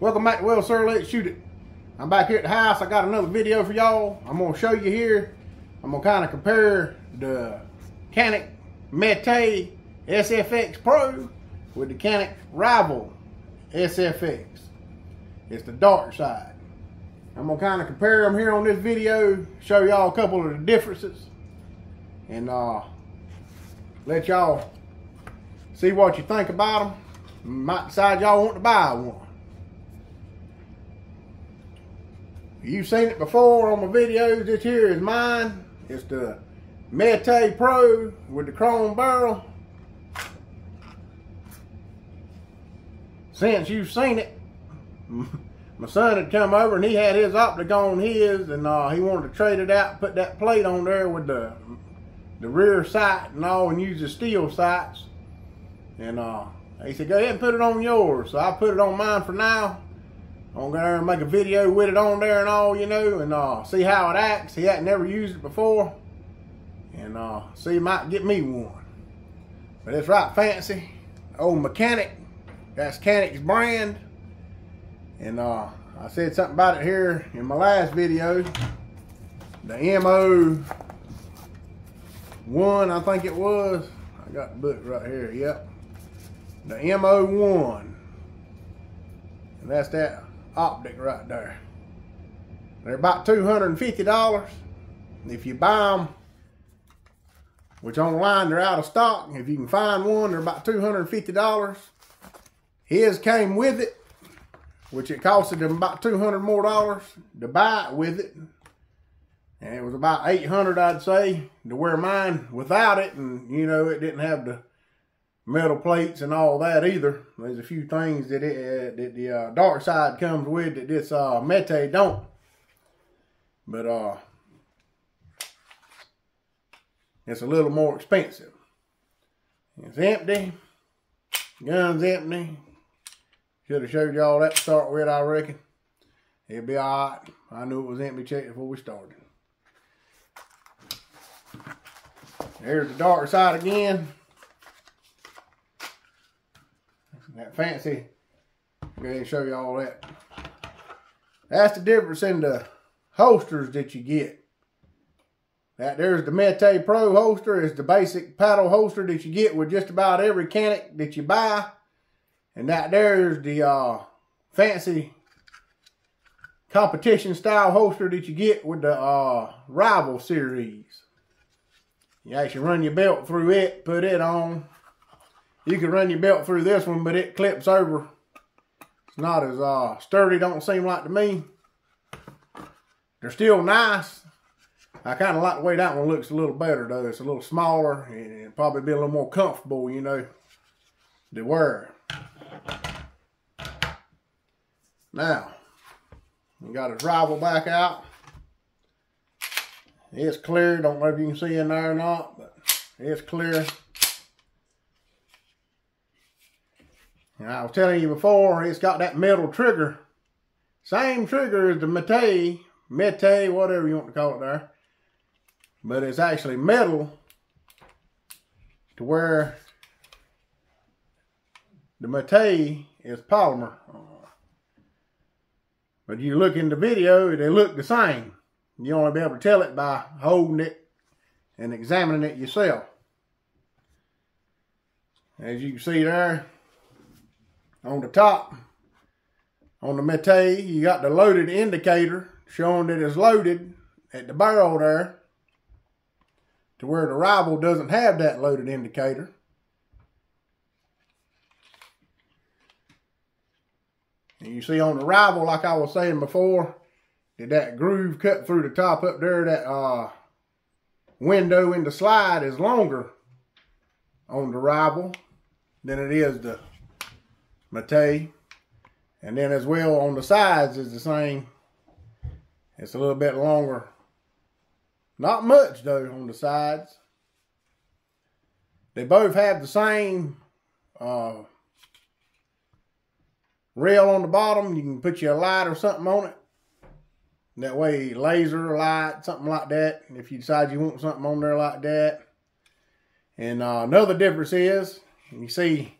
Welcome back to Well Sir Let's Shoot It. I'm back here at the house. I got another video for y'all. I'm gonna show you here. I'm gonna kind of compare the Canik Mete SFX Pro with the Canik Rival SFX. It's the dark side. I'm gonna kind of compare them here on this video, show y'all a couple of the differences, and uh, let y'all see what you think about them. Might decide y'all want to buy one. You've seen it before on my videos. This here is mine. It's the Mete Pro with the chrome barrel. Since you've seen it, my son had come over and he had his optic on his and uh, he wanted to trade it out, put that plate on there with the the rear sight and all and use the steel sights. And uh, he said, go ahead and put it on yours. So I put it on mine for now. I'm gonna and make a video with it on there and all, you know, and uh, see how it acts. He hadn't never used it before. And uh, see, he might get me one. But it's right fancy. Old Mecanik. That's Canik's brand. And uh, I said something about it here in my last video. The MO one, I think it was. I got the book right here, yep. The MO1. And that's that optic right there. They're about $250. If you buy them, which online they're out of stock. If you can find one, they're about $250. His came with it, which it costed him about 200 more dollars to buy it with it. And it was about 800 I'd say, to wear mine without it. And, you know, it didn't have the metal plates and all that either. There's a few things that, it, uh, that the uh, dark side comes with that this uh, Mete don't. But uh, it's a little more expensive. It's empty. Gun's empty. Should have showed y'all that to start with, I reckon. It'd be alright. I knew it was empty check before we started. There's the dark side again. That fancy. Go ahead and show you all that. That's the difference in the holsters that you get. That there's the Mete Pro holster. is the basic paddle holster that you get with just about every Canik that you buy. And that there's the uh, fancy competition style holster that you get with the uh, Rival series. You actually run your belt through it, put it on. You can run your belt through this one, but it clips over. It's not as uh, sturdy, don't seem like to me. They're still nice. I kind of like the way that one looks a little better, though. It's a little smaller and probably be a little more comfortable, you know, to wear. Now, we got his rival back out. It's clear. Don't know if you can see in there or not, but it's clear. And I was telling you before, it's got that metal trigger. Same trigger as the Mete, Mete, whatever you want to call it there. But it's actually metal to where the Mete is polymer. But you look in the video, they look the same. You only be able to tell it by holding it and examining it yourself. As you can see there, on the top, on the Mete, you got the loaded indicator showing that it's loaded at the barrel there to where the rival doesn't have that loaded indicator. And you see on the rival, like I was saying before, that that groove cut through the top up there, that uh, window in the slide is longer on the rival than it is the Mete. And then as well on the sides is the same. It's a little bit longer. Not much though on the sides. They both have the same uh, rail on the bottom. You can put your light or something on it. That way, laser light, something like that. If you decide you want something on there like that. And uh, another difference is, you see,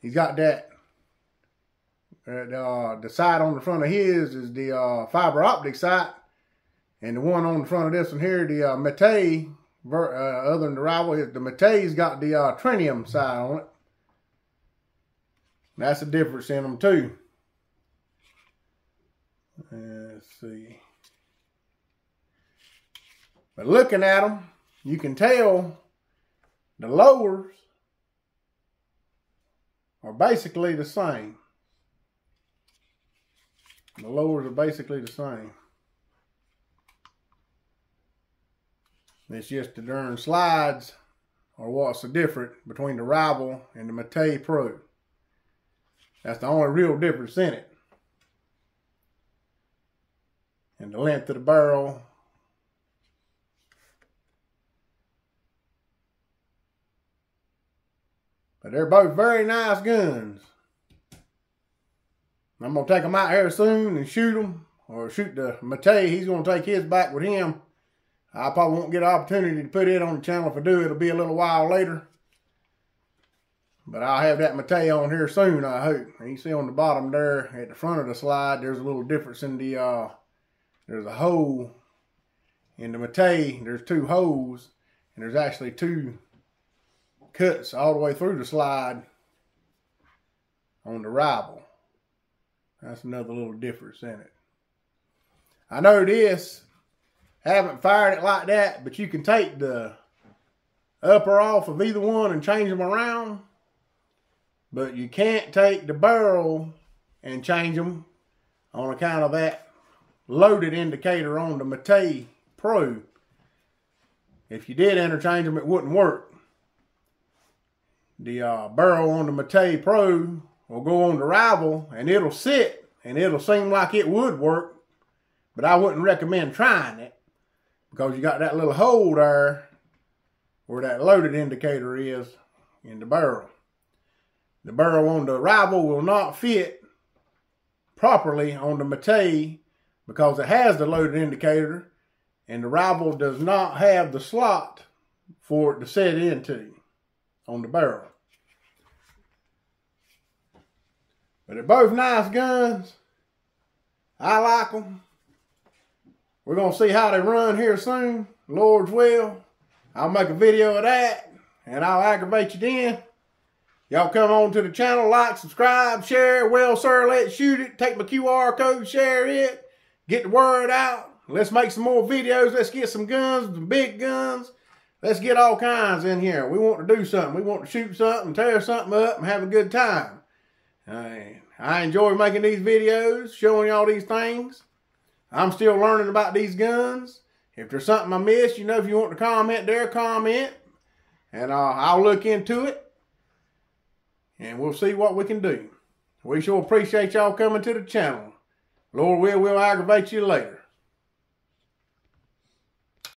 he's got that uh, the side on the front of his is the uh, fiber optic side, And the one on the front of this one here, the uh, Mete, uh, other than the rival, is the Mete's got the uh, tritium sight on it. That's the difference in them too. Let's see. But looking at them, you can tell the lowers are basically the same. The lowers are basically the same. It's just the darn slides are what's the difference between the Rival and the Mete Pro. That's the only real difference in it. And the length of the barrel. But they're both very nice guns. I'm going to take them out here soon and shoot them. Or shoot the Mete. He's going to take his back with him. I probably won't get an opportunity to put it on the channel. If I do, it'll be a little while later. But I'll have that Mete on here soon, I hope. And you see on the bottom there, at the front of the slide, there's a little difference in the, uh, there's a hole in the Mete. There's two holes, and there's actually two cuts all the way through the slide on the rival. That's another little difference in it. I know this, haven't fired it like that, but you can take the upper off of either one and change them around. But you can't take the barrel and change them on account of that loaded indicator on the Mete Pro. If you did interchange them, it wouldn't work. The uh, barrel on the Mete Pro will go on the rival and it'll sit and it'll seem like it would work, but I wouldn't recommend trying it because you got that little hole there where that loaded indicator is in the barrel. The barrel on the rival will not fit properly on the Mete because it has the loaded indicator and the rival does not have the slot for it to set into on the barrel. But they're both nice guns. I like them. We're going to see how they run here soon. Lord's will. I'll make a video of that. And I'll aggravate you then. Y'all come on to the channel. Like, subscribe, share. Well, sir, let's shoot it. Take my QR code, share it. Get the word out. Let's make some more videos. Let's get some guns, some big guns. Let's get all kinds in here. We want to do something. We want to shoot something, tear something up, and have a good time. I enjoy making these videos, showing y'all these things. I'm still learning about these guns. If there's something I missed, you know, if you want to comment there, comment. And uh, I'll look into it. And we'll see what we can do. We sure appreciate y'all coming to the channel. Lord will, we'll aggravate you later.